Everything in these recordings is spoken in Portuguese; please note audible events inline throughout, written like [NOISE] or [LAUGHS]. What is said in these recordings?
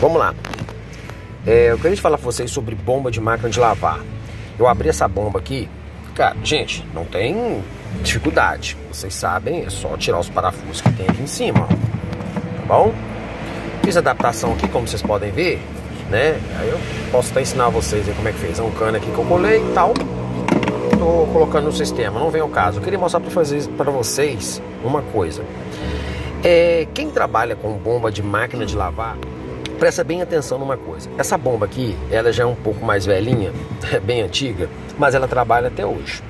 Vamos lá. É, eu queria falar para vocês sobre bomba de máquina de lavar. Eu abri essa bomba aqui, cara, gente, não tem dificuldade. Vocês sabem, é só tirar os parafusos que tem aqui em cima. Tá bom? Fiz adaptação aqui, como vocês podem ver, né? Aí eu posso até ensinar vocês aí como é que fez. É um cano aqui que eu colei e tal. Tô colocando no sistema, não vem o caso. Eu queria mostrar para fazer para vocês uma coisa. É, quem trabalha com bomba de máquina de lavar, presta bem atenção numa coisa. Essa bomba aqui, ela já é um pouco mais velhinha, [LAUGHS] é bem antiga, mas ela trabalha até hoje.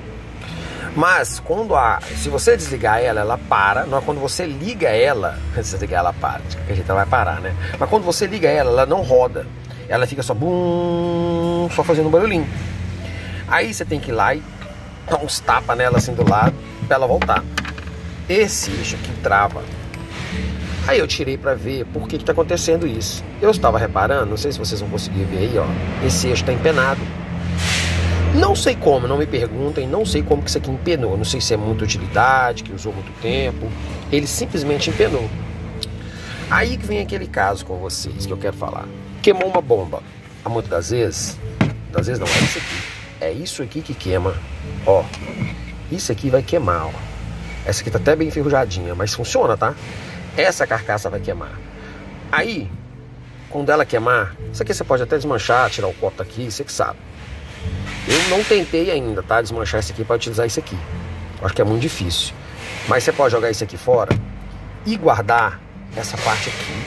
Mas quando a, se você desligar ela, ela para. Não é quando você liga ela, [LAUGHS] se desligar ela para, a gente vai parar, né? Mas quando você liga ela, ela não roda. Ela fica só bum, só fazendo um barulhinho. Aí você tem que ir lá e dar uns tapas nela assim do lado para ela voltar. Esse eixo aqui trava. Aí eu tirei para ver por que está acontecendo isso. Eu estava reparando, não sei se vocês vão conseguir ver aí, ó. Esse eixo está empenado. Não sei como, não me perguntem, não sei como que isso aqui empenou. Não sei se é muita utilidade, que usou muito tempo. Ele simplesmente empenou. Aí que vem aquele caso com vocês que eu quero falar. Queimou uma bomba. Há muitas das vezes, das vezes não, é isso aqui. É isso aqui que queima. Ó, isso aqui vai queimar, ó. Essa aqui tá até bem enferrujadinha, mas funciona, tá? Essa carcaça vai queimar. Aí, quando ela queimar, isso aqui você pode até desmanchar, tirar o copo daqui, você que sabe. Eu não tentei ainda, tá? Desmanchar isso aqui para utilizar isso aqui. Acho que é muito difícil. Mas você pode jogar isso aqui fora e guardar essa parte aqui.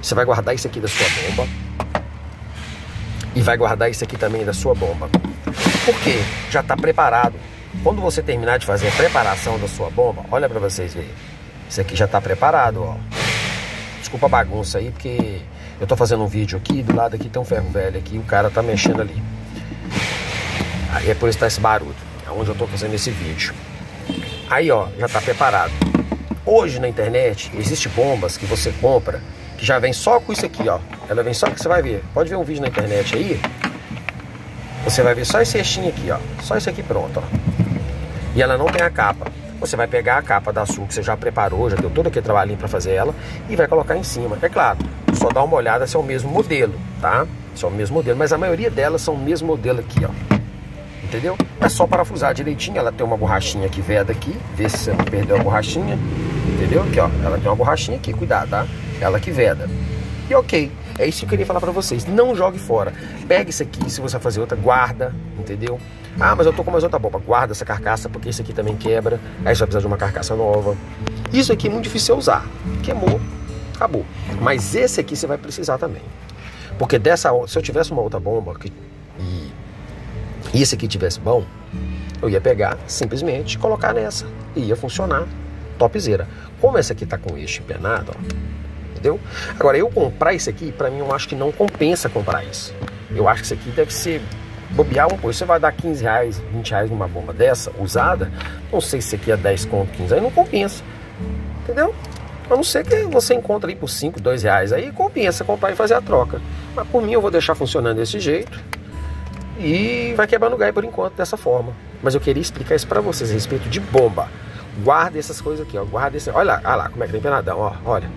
Você vai guardar isso aqui da sua bomba. E vai guardar isso aqui também da sua bomba. Por quê? Já está preparado. Quando você terminar de fazer a preparação da sua bomba, olha para vocês verem. Isso aqui já está preparado, ó. Desculpa a bagunça aí, porque eu estou fazendo um vídeo aqui, do lado aqui tem um ferro velho aqui, o cara tá mexendo ali. Aí é por isso que tá esse barulho. É onde eu estou fazendo esse vídeo. Aí, ó, já está preparado. Hoje na internet existe bombas que você compra que já vem só com isso aqui, ó. Ela vem só que você vai ver. Pode ver um vídeo na internet aí. Você vai ver só esse eixinho aqui, ó. Só isso aqui pronto, ó. E ela não tem a capa. Você vai pegar a capa da sua que você já preparou, já deu todo aquele trabalhinho para fazer ela e vai colocar em cima. É claro, só dá uma olhada se é o mesmo modelo, tá? Se é o mesmo modelo, mas a maioria delas são o mesmo modelo aqui, ó entendeu? É só parafusar direitinho, ela tem uma borrachinha aqui veda aqui, vê se você não perdeu a borrachinha, entendeu? Aqui, ó, ela tem uma borrachinha aqui, cuidado, tá? Ela que veda. E ok, é isso que eu queria falar pra vocês, não jogue fora. Pega isso aqui, se você fazer outra, guarda, entendeu? Ah, mas eu tô com mais outra bomba, guarda essa carcaça, porque isso aqui também quebra, aí você vai precisar de uma carcaça nova. Isso aqui é muito difícil usar, queimou, acabou. Mas esse aqui você vai precisar também. Porque dessa, se eu tivesse uma outra bomba que e esse aqui tivesse bom, eu ia pegar simplesmente colocar nessa e ia funcionar topzera. Como essa aqui tá com eixo empenado, ó, entendeu? Agora eu comprar isso aqui, para mim eu acho que não compensa comprar isso. Eu acho que isso aqui deve ser bobear um pouco. Você vai dar 15 reais, 20 reais numa bomba dessa, usada, não sei se aqui é 10 conto, 15, aí não compensa. Entendeu? A não ser que você encontre aí por 5, 2 reais, aí compensa comprar e fazer a troca. Mas por mim eu vou deixar funcionando desse jeito e vai quebrar no gai por enquanto dessa forma. Mas eu queria explicar isso para vocês a respeito de bomba. Guarda essas coisas aqui, ó. Guarda esse. Olha lá, olha lá como é que tem penadão, ó. Olha.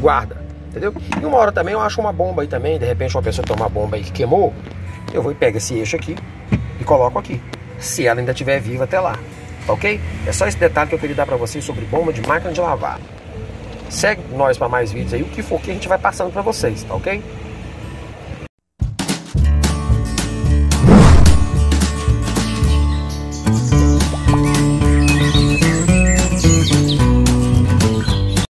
Guarda. Entendeu? E uma hora também eu acho uma bomba aí também. De repente uma pessoa uma bomba aí que queimou. Eu vou e pego esse eixo aqui e coloco aqui. Se ela ainda estiver viva até lá. Tá ok? É só esse detalhe que eu queria dar para vocês sobre bomba de máquina de lavar. Segue nós para mais vídeos aí. O que for que a gente vai passando para vocês, tá ok?